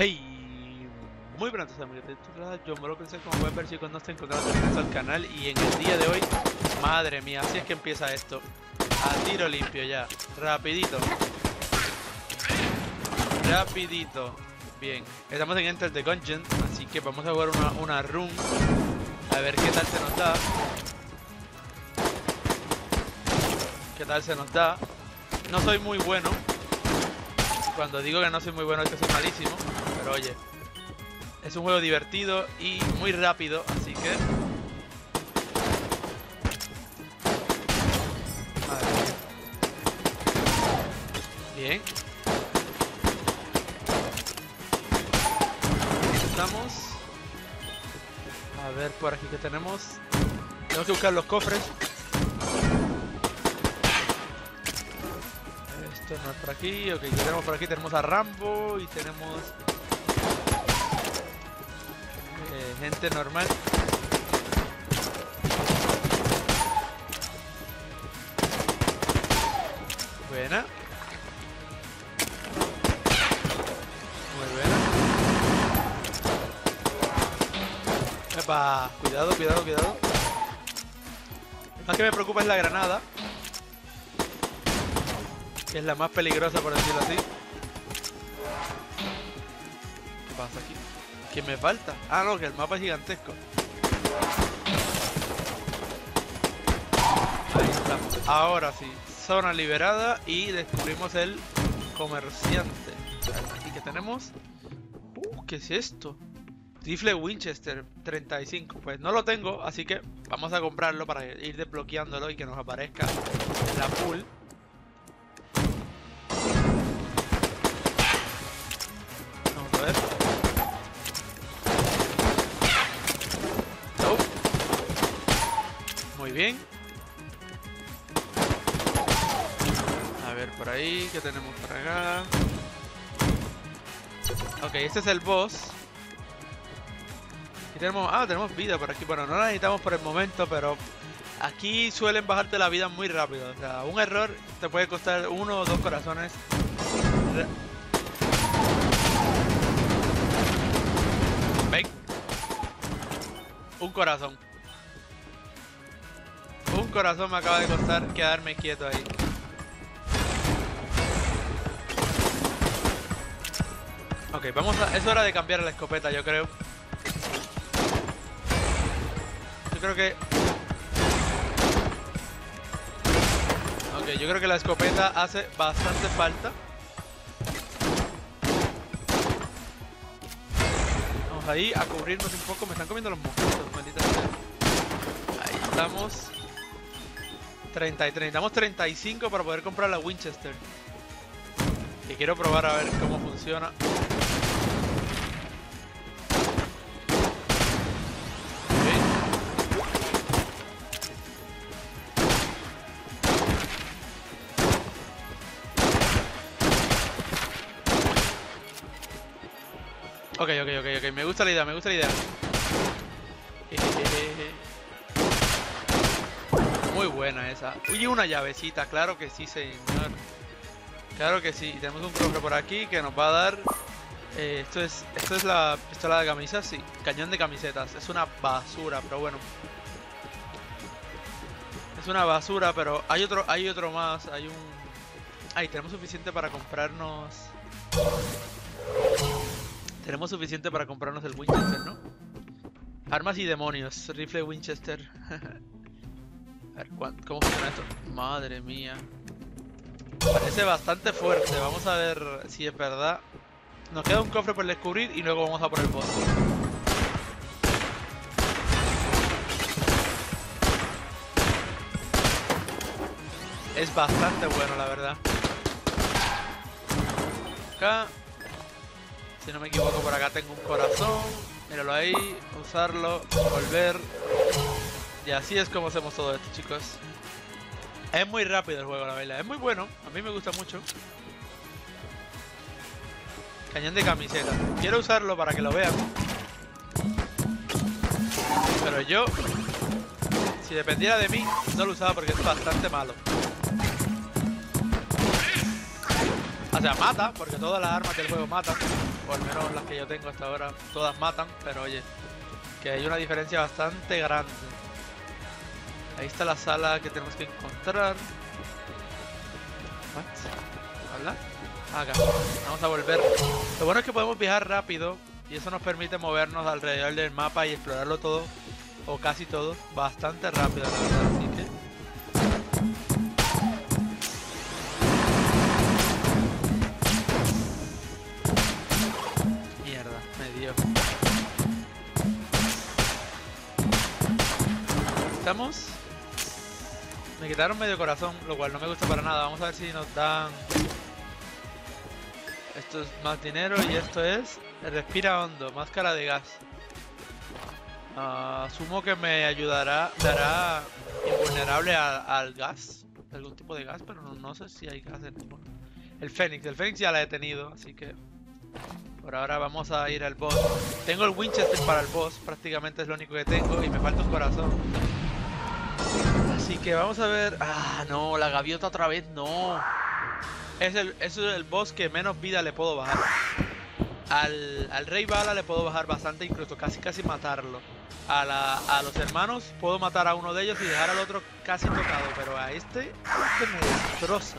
Hey, muy buenas tardes amigos de. Yo me lo pensé como pueden ver chicos, no estoy encontrando regreso al canal y en el día de hoy, madre mía, así es que empieza esto. A tiro limpio ya, rapidito. Rapidito. Bien, estamos en Enter the Gungeon, así que vamos a jugar una, una run. A ver qué tal se nos da. ¿Qué tal se nos da? No soy muy bueno. Cuando digo que no soy muy bueno es que soy malísimo. Pero oye, es un juego divertido y muy rápido, así que... Madre. Bien. Estamos. A ver por aquí que tenemos. Tengo que buscar los cofres. Esto no es por aquí. Ok, ¿qué tenemos por aquí? Tenemos a Rambo y tenemos eh, gente normal. Buena. Muy buena. Epa, cuidado, cuidado, cuidado. Más que me preocupa es la granada. Es la más peligrosa por decirlo así. ¿Qué pasa aquí? ¿Qué me falta? Ah, no, que el mapa es gigantesco. Ahí estamos. Ahora sí. Zona liberada y descubrimos el comerciante. Aquí que tenemos. Uh, ¿qué es esto? Rifle Winchester 35. Pues no lo tengo, así que vamos a comprarlo para ir desbloqueándolo y que nos aparezca la pool. Bien. A ver por ahí, ¿qué tenemos por acá? Ok, este es el boss. Aquí tenemos, ah, tenemos vida por aquí. Bueno, no la necesitamos por el momento, pero aquí suelen bajarte la vida muy rápido. O sea, un error te puede costar uno o dos corazones. Ven. Un corazón. Un corazón me acaba de costar quedarme quieto ahí. Ok, vamos a... Es hora de cambiar la escopeta, yo creo. Yo creo que... Ok, yo creo que la escopeta hace bastante falta. Vamos ahí a cubrirnos un poco. Me están comiendo los mosquitos, maldita sea. Ahí estamos. 33. Necesitamos 35 para poder comprar la Winchester. Que quiero probar a ver cómo funciona. Ok, ok, ok, ok. Me gusta la idea, me gusta la idea. Buena esa. Uy, una llavecita, claro que sí, señor. Claro que sí. Tenemos un cofre por aquí que nos va a dar. eh, esto es esto es la pistola de camisas, sí. Cañón de camisetas. Es una basura, pero bueno. Es una basura, pero hay otro, hay otro más. Hay un. Ay, tenemos suficiente para comprarnos. Tenemos suficiente para comprarnos el Winchester, ¿no? Armas y demonios. Rifle Winchester. Ver, ¿cuán- ¿cómo funciona esto? Madre mía. Parece bastante fuerte. Vamos a ver si es verdad. Nos queda un cofre por descubrir y luego vamos a por el boss. Es bastante bueno, la verdad. Acá. Si no me equivoco, por acá tengo un corazón. Míralo ahí. Usarlo. Volver. Y así es como hacemos todo esto, chicos. Es muy rápido el juego, la verdad. Es muy bueno. A mí me gusta mucho. Cañón de camiseta. Quiero usarlo para que lo vean. Pero yo, si dependiera de mí, no lo usaba porque es bastante malo. O sea, mata, porque todas las armas del juego matan. O al menos las que yo tengo hasta ahora, todas matan. Pero oye, que hay una diferencia bastante grande. Ahí está la sala que tenemos que encontrar. What? ¿Hola? Acá. Vamos a volver. Lo bueno es que podemos viajar rápido y eso nos permite movernos alrededor del mapa y explorarlo todo, o casi todo, bastante rápido, la verdad. Así que... ¿Estamos? Me quitaron medio corazón, lo cual no me gusta para nada. Vamos a ver si nos dan... Esto es más dinero y esto es... Respira hondo, máscara de gas. Ah, asumo que me ayudará, me hará invulnerable al gas. Algún tipo de gas, pero no, sé si hay gas en el El Fénix, el Fénix ya la he tenido, así que... Por ahora vamos a ir al boss. Tengo el Winchester para el boss, prácticamente es lo único que tengo y me falta un corazón. Así que vamos a ver... Ah, no, la gaviota otra vez, no. Es el, es el boss que menos vida le puedo bajar. Al, al, Rey Bala le puedo bajar bastante, incluso casi casi matarlo. A, la, a los hermanos puedo matar a uno de ellos y dejar al otro casi tocado, pero a este, este me destroza.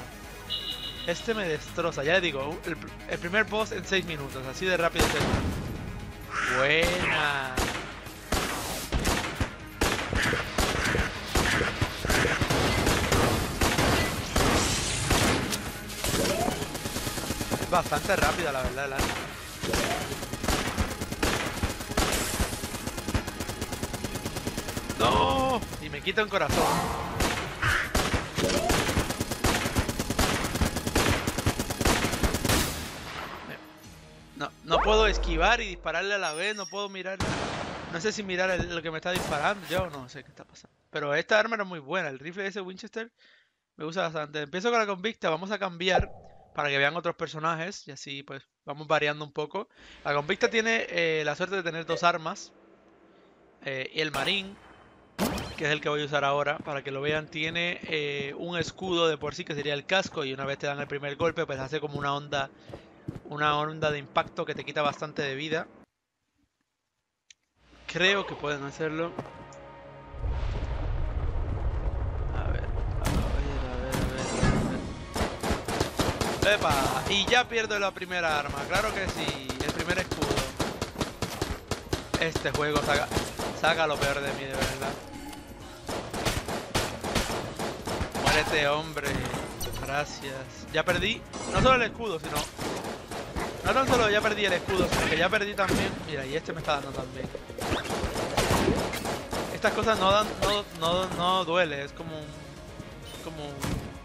Este me destroza, ya le digo, el, el primer boss en 6 minutos, así de rápido. Buena. Es bastante rápida la verdad, la ¡No! Y me quita un corazón. No, no puedo esquivar y dispararle a la vez, no puedo mirar. No sé si mirar lo que me está disparando yo no sé qué está pasando. Pero esta arma era muy buena, el rifle de ese Winchester me gusta bastante. Empiezo con la convicta, vamos a cambiar para que vean otros personajes y así pues vamos variando un poco. La convicta tiene eh, la suerte de tener dos armas. Eh, y el marín que es el que voy a usar ahora, para que lo vean, tiene eh, un escudo de por sí que sería el casco y una vez te dan el primer golpe pues hace como una onda, una onda de impacto que te quita bastante de vida. Creo que pueden hacerlo. Y ya pierdo la primera arma, claro que sí, el primer escudo. Este juego saca, saca lo peor de mí, de verdad. este hombre. Gracias. Ya perdí, no solo el escudo, sino... No tan solo ya perdí el escudo, sino que ya perdí también... Mira, y este me está dando también. Estas cosas no dan, no, no, no duele, es como un... Como,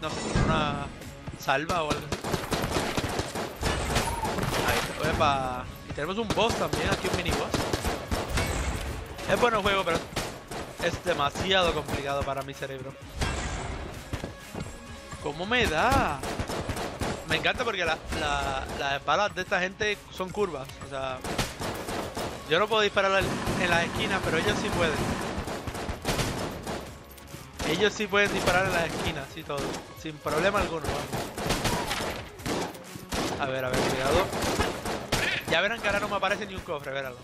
no sé, una salva o algo. Y tenemos un boss también, aquí un mini boss. Es bueno el juego, pero es demasiado complicado para mi cerebro. ¿Cómo me da? Me encanta porque las balas de esta gente son curvas. O sea, yo no puedo disparar en las esquinas, pero ellos sí pueden. Ellos sí pueden disparar en las esquinas, sí todo. Sin problema alguno. A ver, a ver, cuidado. Ya verán que ahora no me aparece ni un cofre, veralo.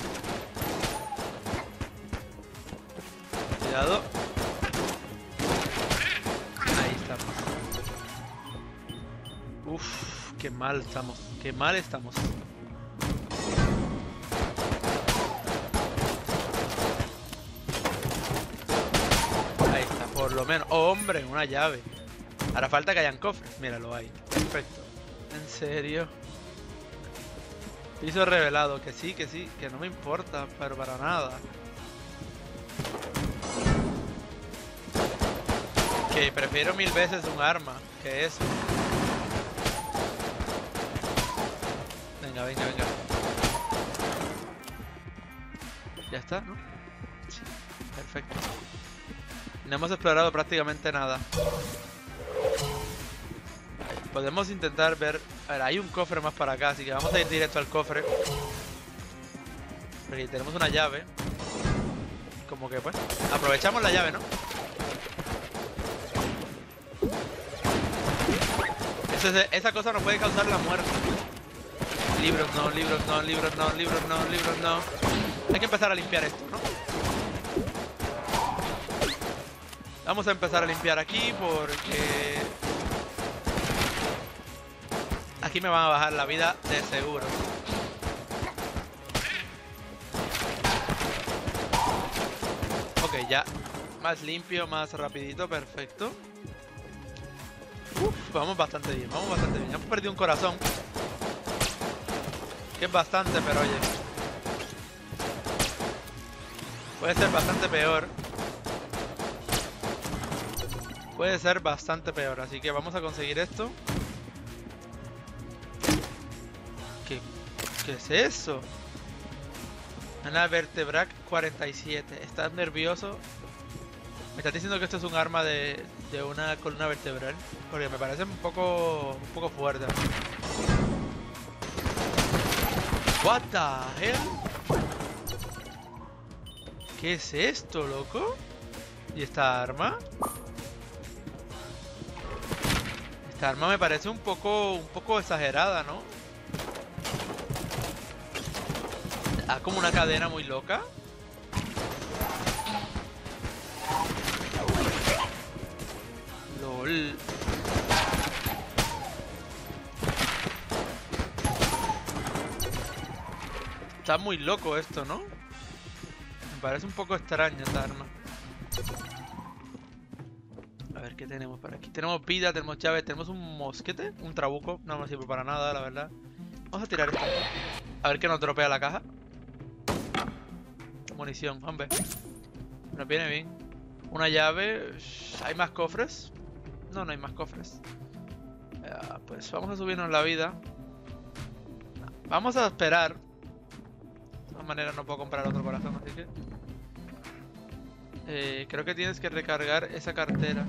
Cuidado. Uf, qué mal estamos, qué mal estamos. Ahí está, por lo menos. ¡Oh, hombre! Una llave. Ahora falta que hayan cofres. Mira, lo hay. Perfecto. En serio. Piso revelado. Que sí, que sí. Que no me importa, pero para nada. Que prefiero mil veces un arma que eso. Venga, venga, venga. Ya está, ¿no? Sí, perfecto. No hemos explorado prácticamente nada. Podemos intentar ver... A ver, hay un cofre más para acá, así que vamos a ir directo al cofre. Tenemos una llave. Como que pues... Aprovechamos la llave, ¿no? Entonces esa cosa nos puede causar la muerte. Libros no, libros no, libros no, libros no, libros no. Hay que empezar a limpiar esto, ¿no? Vamos a empezar a limpiar aquí porque... Aquí me van a bajar la vida de seguro. Ok, ya. Más limpio, más rapidito, perfecto. Uf, vamos bastante bien, vamos bastante bien. Hemos perdido un corazón. Que es bastante, pero oye. Puede ser bastante peor. Puede ser bastante peor, así que vamos a conseguir esto. Qué es eso? Una vertebrac 47. ¿Estás nervioso? Me estás diciendo que esto es un arma de, de una columna vertebral. Porque me parece un poco, un poco fuerte. What the hell? ¿Qué es esto, loco? ¿Y esta arma? Esta arma me parece un poco, un poco exagerada, ¿no? Ah, como una cadena muy loca. LOL. Está muy loco esto, ¿no? Me parece un poco extraño esta arma. A ver qué tenemos por aquí. Tenemos vida, tenemos llave, tenemos un mosquete, un trabuco. No nos sirve para nada, la verdad. Vamos a tirar esto. A ver qué nos dropea la caja. Munición, hombre. Nos viene bien. Una llave. ¿Hay más cofres? No, no hay más cofres. Pues vamos a subirnos la vida. Vamos a esperar. De todas maneras no puedo comprar otro corazón, así que... Eh, creo que tienes que recargar esa cartera.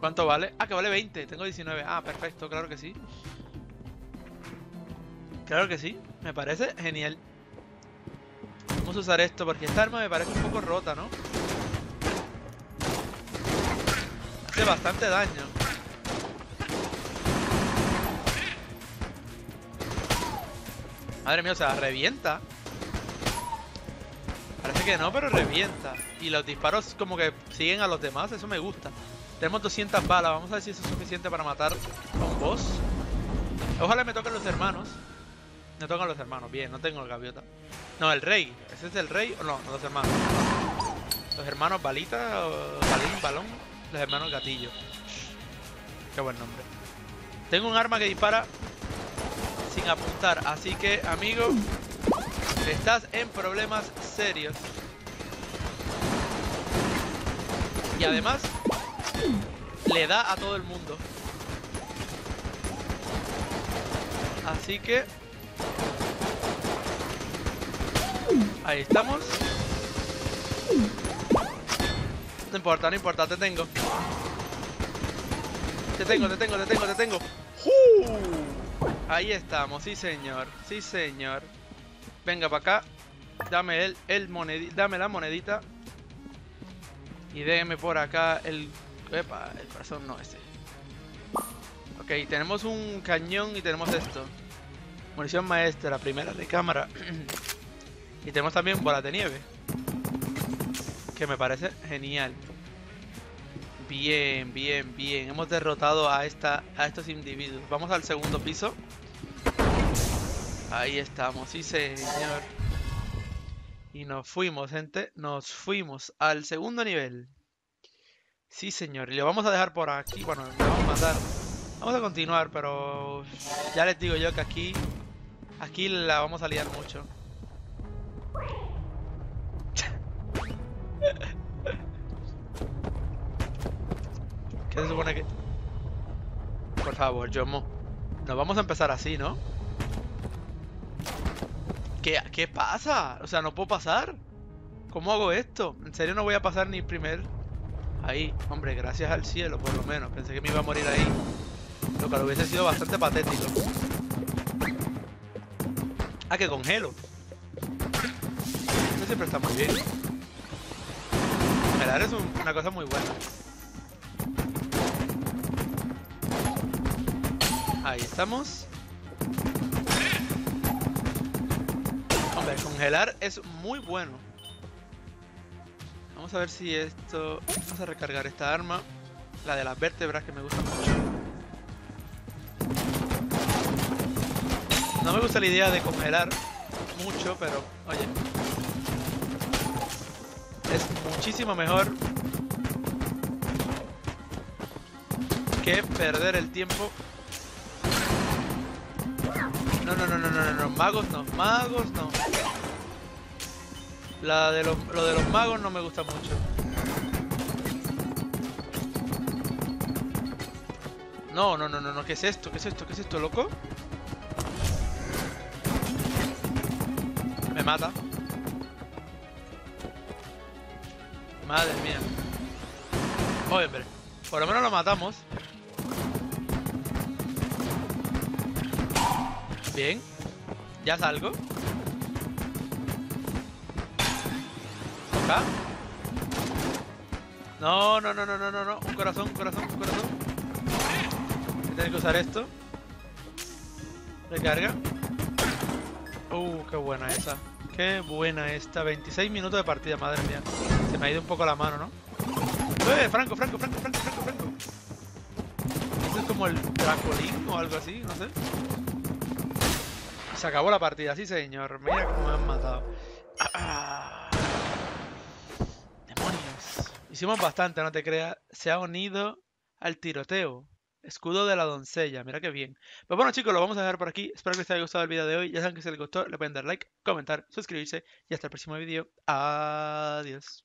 ¿Cuánto vale? Ah, que vale 20. Tengo 19. Ah, perfecto, claro que sí. Claro que sí. Me parece genial. Usar esto porque esta arma me parece un poco rota, ¿no? Hace bastante daño. Madre mía, o sea, revienta. Parece que no, pero revienta. Y los disparos como que siguen a los demás, eso me gusta. Tenemos 200 balas, vamos a ver si eso es suficiente para matar a un boss. Ojalá me toquen los hermanos. Me tocan los hermanos, bien, no tengo el gaviota. No, el rey. ¿Ese es el rey o no? Los hermanos. Los hermanos balita, balín, balón. Los hermanos gatillo. Qué buen nombre. Tengo un arma que dispara sin apuntar, así que, amigo, estás en problemas serios. Y además, le da a todo el mundo. Así que... Ahí estamos. No importa, no importa, te tengo. Te tengo, te tengo, te tengo, te tengo. ¡Uh! Ahí estamos, sí señor, sí señor. Venga para acá. Dame el, el dame la monedita. Y déjeme por acá el... Epa, el corazón no, ese. Ok, tenemos un cañón y tenemos esto. Munición maestra, primera de cámara. y tenemos también bolas de nieve. Que me parece genial. Bien, bien, bien. Hemos derrotado a, esta, a estos individuos. Vamos al segundo piso. Ahí estamos, sí señor. Y nos fuimos, gente. Nos fuimos al segundo nivel. Sí, señor. Y lo vamos a dejar por aquí. Bueno, lo vamos a matar. Vamos a continuar, pero ya les digo yo que aquí... Aquí la vamos a liar mucho. ¿Qué se supone que...? Por favor, Jomo. Nos vamos a empezar así, ¿no? ¿Qué, ¿Qué pasa? O sea, no puedo pasar. ¿Cómo hago esto? ¿En serio no voy a pasar ni primer? Ahí, hombre, gracias al cielo, por lo menos. Pensé que me iba a morir ahí. Lo que hubiese sido bastante patético. Ah, que congelo. Esto siempre está muy bien. Congelar es una cosa muy buena. Ahí estamos. Hombre, congelar es muy bueno. Vamos a ver si esto... Vamos a recargar esta arma. La de las vértebras que me gusta mucho. No me gusta la idea de congelar mucho, pero oye. Es muchísimo mejor que perder el tiempo. No, no, no, no, no, no, magos no, magos no. La de lo de los magos no me gusta mucho. No, no, no, no, no, ¿qué es esto? ¿Qué es esto? ¿Qué es esto, loco? Mata. Madre mía. Oye, hombre. Por lo menos lo matamos. Bien. Ya salgo. Acá. No, no, no, no, no, no, no. Un corazón, un corazón, un corazón. Voy que usar esto. Recarga. Uh, qué buena esa. Qué buena esta. 26 minutos de partida, madre mía. Se me ha ido un poco la mano, ¿no? ¡Eh! Franco, Franco, Franco, Franco, Franco, Franco. Es como el Dracolín o algo así, no sé. Se acabó la partida, sí señor. Mira cómo me han matado. Ah. Demonios. Hicimos bastante, no te creas. Se ha unido al tiroteo. Escudo de la doncella, mira qué bien. Pues bueno chicos, lo vamos a dejar por aquí. Espero que les haya gustado el vídeo de hoy. Ya saben que si les gustó, le pueden dar like, comentar, suscribirse y hasta el próximo vídeo. Adiós.